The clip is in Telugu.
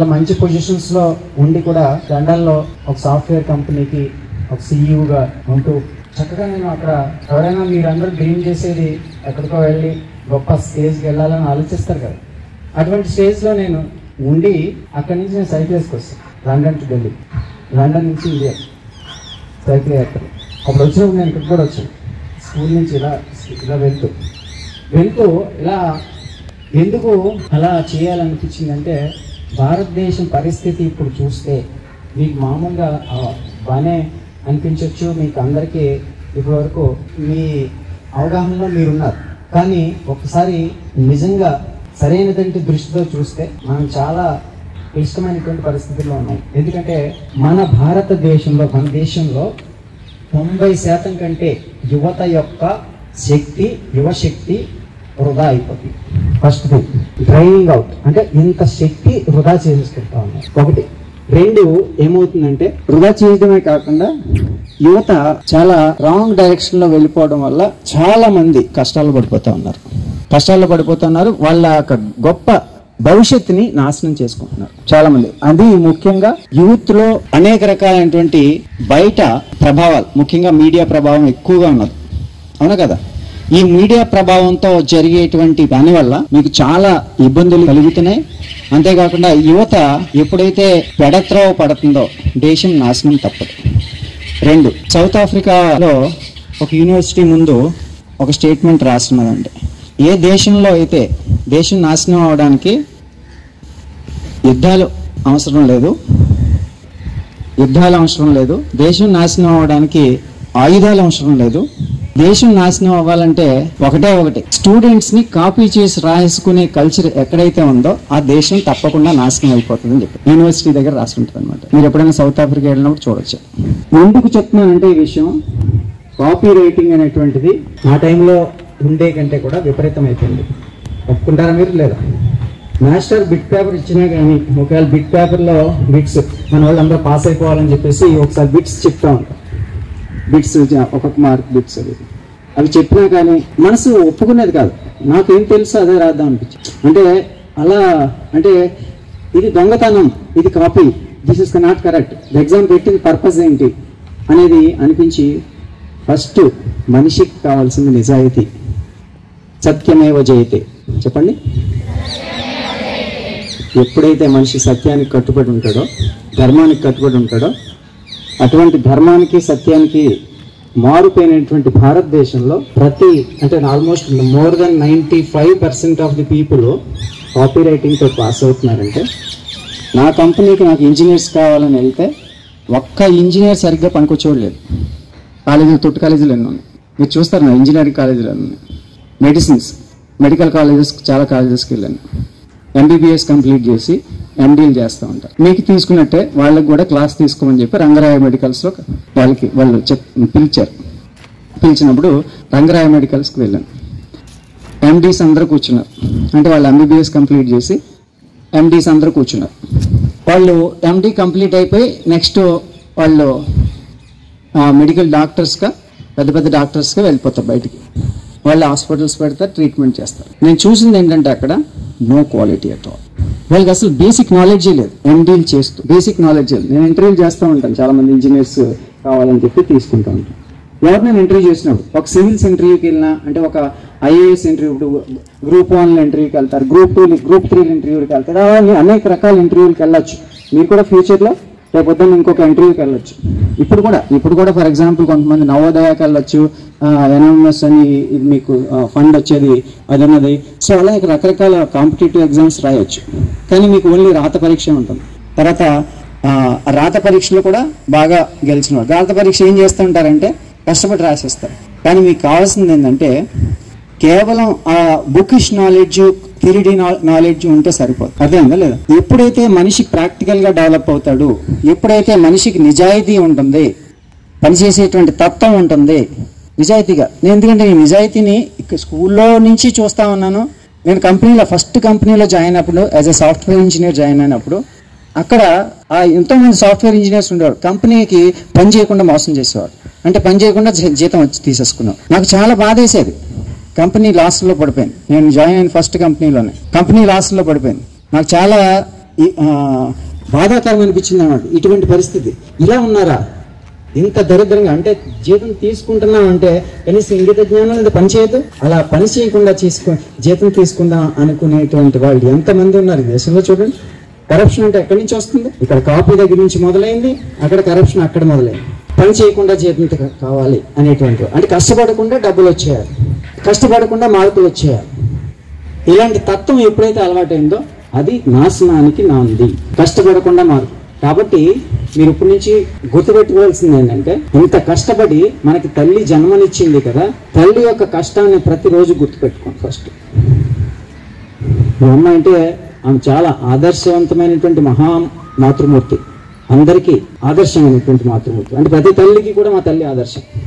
చాలా మంచి పొజిషన్స్లో ఉండి కూడా లండన్లో ఒక సాఫ్ట్వేర్ కంపెనీకి ఒక సీఈఓగా ఉంటూ చక్కగా నేను అక్కడ ఎవరైనా మీరందరూ డ్రీమ్ చేసేది ఎక్కడికో వెళ్ళి గొప్ప స్టేజ్కి వెళ్ళాలని ఆలోచిస్తారు కదా. అటువంటి స్టేజ్లో నేను ఉండి అక్కడి నుంచి నేను సైకిల్ వేసుకొస్తాను లండన్ టు ఢిల్లీ. లండన్ నుంచి ఇండియా. సైకిల్ యాత్ర అప్పుడు వచ్చినప్పుడు నేను ఇక్కడ కూడా వచ్చాను. స్కూల్ నుంచి ఇలా ఇలా వెళ్తూ వెళ్తూ ఇలా ఎందుకు అలా చేయాలనిపించిందంటే భారతదేశం పరిస్థితి ఇప్పుడు చూస్తే మీకు మామూలుగా బాగానే అనిపించవచ్చు మీకు అందరికీ ఇప్పటివరకు మీ అవగాహనలో మీరున్నారు. కానీ ఒకసారి నిజంగా సరైనటువంటి దృష్టితో చూస్తే మనం చాలా క్లిష్టమైనటువంటి పరిస్థితుల్లో ఉన్నాం. ఎందుకంటే మన భారతదేశంలో మన దేశంలో తొంభై శాతం కంటే యువత యొక్క శక్తి యువశక్తి వృధా అయిపోతుంది. ఫస్ట్ థింగ్ డ్రైవింగ్ అవుట్ అంటే ఇంత శక్తి వృధా చేసేసుకుంటా ఉన్నారు. ఒకటి. రెండు ఏమవుతుందంటే వృధా చేయడమే కాకుండా యువత చాలా రాంగ్ డైరెక్షన్లో వెళ్ళిపోవడం వల్ల చాలా మంది కష్టాలు పడిపోతా ఉన్నారు. కష్టాల్లో పడిపోతున్నారు వాళ్ళ యొక్క గొప్ప భవిష్యత్తుని నాశనం చేసుకుంటున్నారు. చాలా మంది. అది ముఖ్యంగా యూత్లో అనేక రకాలైనటువంటి బయట ప్రభావాలు ముఖ్యంగా మీడియా ప్రభావం ఎక్కువగా ఉన్నది. అవునా కదా? ఈ మీడియా ప్రభావంతో జరిగేటువంటి దాని వల్ల మీకు చాలా ఇబ్బందులు కలుగుతున్నాయి. అంతేకాకుండా యువత ఎప్పుడైతే పెడత్రోవ పడుతుందో దేశం నాశనం తప్పదు. రెండు సౌత్ ఆఫ్రికాలో ఒక యూనివర్సిటీ ముందు ఒక స్టేట్మెంట్ రాస్తున్నదండి. ఏ దేశంలో అయితే దేశం నాశనం అవడానికి యుద్ధాలు అవసరం లేదు యుద్ధాలు అవసరం లేదు దేశం నాశనం అవడానికి ఆయుధాలు అవసరం లేదు దేశం నాశనం అవ్వాలంటే ఒకటే ఒకటి. స్టూడెంట్స్ని కాపీ చేసి రాసుకునే కల్చర్ ఎక్కడైతే ఉందో ఆ దేశం తప్పకుండా నాశనం అయిపోతుందని చెప్పి. యూనివర్సిటీ దగ్గర రాసుకుంటుంది అనమాట మీరు ఎప్పుడైనా సౌత్ ఆఫ్రికా వెళ్ళినప్పుడు చూడొచ్చు. ఎందుకు చెప్తున్నానంటే ఈ విషయం? కాపీ రైటింగ్ అనేటువంటిది ఆ టైంలో ఉండే కంటే కూడా విపరీతం అయిపోయింది ఒప్పుకుంటారా మీరు? లేదా? మాస్టర్ బిట్ పేపర్ ఇచ్చినా కానీ ఒకవేళ బిట్ పేపర్లో బిట్స్ మన వాళ్ళు అందరూ పాస్ అయిపోవాలని చెప్పేసి ఒకసారి బిట్స్ చెప్తా ఉంటాం బిట్స్ ఒక్కొక్క మార్క్ బిట్స్ అవి అవి చెప్పినా కానీ మనసు ఒప్పుకునేది కాదు. నాకేం తెలుసు అదే రాద్దాం అనిపించింది. అంటే అలా అంటే ఇది దొంగతనం ఇది copy this is not correct. Exam పెట్టింది పర్పస్ ఏంటి అనేది అనిపించి ఫస్ట్ మనిషికి కావాల్సింది నిజాయితీ. సత్యమేవ జయతే. చెప్పండి. ఎప్పుడైతే మనిషి సత్యానికి కట్టుబడి ఉంటాడో ధర్మానికి కట్టుబడి ఉంటాడో అటువంటి ధర్మానికి సత్యానికి మారుపోయినటువంటి భారతదేశంలో ప్రతి అంటే almost more than ninety five percent of the people copy రైటింగ్తో pass అవుతున్నారంటే నా కంపెనీకి నాకు ఇంజనీర్స్ కావాలని వెళ్తే ఒక్క ఇంజనీర్ సరిగ్గా పనికొచ్చేవాడు కాలేజీలు తొట్టు కాలేజీలు ఎన్నో మీరు చూస్తారు నా ఇంజనీరింగ్ కాలేజీలు ఎన్నో మెడిసిన్స్ మెడికల్ కాలేజెస్ చాలా కాలేజెస్కి వెళ్ళాను. ఎంబీబీఎస్ కంప్లీట్ చేసి ఎండీలు చేస్తూ ఉంటారు. మీకు తీసుకున్నట్టే వాళ్ళకి కూడా క్లాస్ తీసుకోమని చెప్పి రంగరాయ మెడికల్స్లో వాళ్ళకి వాళ్ళు చెప్ పిలిచారు. పిలిచినప్పుడు రంగరాయ మెడికల్స్కి వెళ్ళాను. ఎండీస్ అందరూ కూర్చున్నారు. అంటే వాళ్ళు ఎంబీబీఎస్ కంప్లీట్ చేసి ఎండీస్ అందరూ కూర్చున్నారు. వాళ్ళు ఎండీ కంప్లీట్ అయిపోయి నెక్స్ట్ వాళ్ళు మెడికల్ డాక్టర్స్గా పెద్ద పెద్ద డాక్టర్స్గా వెళ్ళిపోతారు బయటికి. వాళ్ళు హాస్పిటల్స్ పెడతారు ట్రీట్మెంట్ చేస్తారు. నేను చూసింది ఏంటంటే అక్కడ నో క్వాలిటీ అట్ ఆల్. వాళ్ళకి అసలు బేసిక్ నాలెడ్జే లేదు. ఎండీలు చేస్తూ. బేసిక్ నాలెడ్జ్ లేదు. నేను ఇంటర్వ్యూ చేస్తూ ఉంటాను. చాలా మంది ఇంజనీర్స్ కావాలని చెప్పి తీసుకుంటూ ఉంటాను. ఎవరు నేను ఇంటర్వ్యూ చేసినప్పుడు? ఒక సివిల్స్ ఇంటర్వ్యూకి వెళ్ళినా అంటే ఒక ఐఏఎస్ ఇంటర్వ్యూ గ్రూప్ వన్ ఇంటర్వ్యూకి వెళ్తారు గ్రూప్ టూ గ్రూప్ త్రీ ఇంటర్వ్యూకి వెళ్తారు. అలా అనేక రకాల ఇంటర్వ్యూకి వెళ్ళొచ్చు. మీరు కూడా ఫ్యూచర్లో రేపొద్దున ఇంకొక ఇంటర్వ్యూకి వెళ్ళొచ్చు. ఇప్పుడు కూడా ఇప్పుడు కూడా ఫర్ ఎగ్జాంపుల్ కొంతమంది నవోదయాకి వెళ్ళొచ్చు ఎన్ఎంఎస్ అని మీకు ఫండ్ వచ్చేది అది ఉన్నది సో అలా ఇక రకరకాల కాంపిటేటివ్ ఎగ్జామ్స్ రాయొచ్చు. కానీ మీకు ఓన్లీ రాత పరీక్ష ఉంటుంది. తర్వాత రాత పరీక్షలు కూడా బాగా గెలిచిన రాత పరీక్ష ఏం చేస్తుంటారంటే కష్టపడి రాసేస్తారు. కానీ మీకు కావాల్సింది ఏంటంటే కేవలం ఆ బుకిష్ నాలెడ్జ్ థిరిడీ నాలెడ్జ్ ఉంటే సరిపోదు. అర్థమైందా లేదా? ఎప్పుడైతే మనిషి ప్రాక్టికల్గా డెవలప్ అవుతాడు ఎప్పుడైతే మనిషికి నిజాయితీ ఉంటుంది పనిచేసేటువంటి తత్వం ఉంటుంది నిజాయితీగా. నేను ఎందుకంటే ఈ నిజాయితీని స్కూల్లో నుంచి చూస్తా ఉన్నాను. నేను కంపెనీలో ఫస్ట్ కంపెనీలో జాయిన్ అయినప్పుడు as a software engineer join అయినప్పుడు అక్కడ ఆ ఎంతోమంది సాఫ్ట్వేర్ ఇంజనీర్స్ ఉండేవారు. కంపెనీకి పని చేయకుండా మోసం చేసేవారు. అంటే పని చేయకుండా జీ- జీతం వచ్చి తీసేసుకున్నాం నాకు చాలా బాధ వేసేది కంపెనీ లాస్ట్లో పడిపోయింది. నేను జాయిన్ అయిన ఫస్ట్ కంపెనీలోనే. కంపెనీ లాస్ట్లో పడిపోయింది. నాకు చాలా బాధాకరం అనిపించింది అన్నమాట ఇటువంటి పరిస్థితి. ఇలా ఉన్నారా? ఇంత దరిద్రంగా అంటే జీతం తీసుకుంటున్నాం అంటే కనీసం ఇంగిత జ్ఞానం లేదా పని చేయదు? అలా పని చేయకుండా తీసుకు జీతం తీసుకుందాం అనుకునేటువంటి వాళ్ళు ఎంతమంది ఉన్నారు దేశంలో చూడండి. కరప్షన్ అంటే ఎక్కడి నుంచి వస్తుంది? ఇక్కడ కాపీ దగ్గర నుంచి మొదలైంది అక్కడ కరప్షన్ అక్కడ మొదలైంది. పని చేయకుండా జీతం కావాలి అనేటువంటి అంటే కష్టపడకుండా డబ్బులు వచ్చేయాలి కష్టపడకుండా మారుతూ వచ్చేయాలి. ఇలాంటి తత్వం ఎప్పుడైతే అలవాటైందో అది నాశనానికి నాంది. కష్టపడకుండా మారు. కాబట్టి మీరు ఇప్పటి నుంచి గుర్తుపెట్టుకోవాల్సింది ఏంటంటే ఇంత కష్టపడి మనకి తల్లి జన్మనిచ్చింది కదా తల్లి యొక్క కష్టాన్ని ప్రతిరోజు గుర్తుపెట్టుకోండి ఫస్ట్. మా అమ్మ అంటే ఆమె చాలా ఆదర్శవంతమైనటువంటి మహా మాతృమూర్తి. అందరికీ ఆదర్శమైనటువంటి మాతృమూర్తి. అంటే ప్రతి తల్లికి కూడా మా తల్లి ఆదర్శం.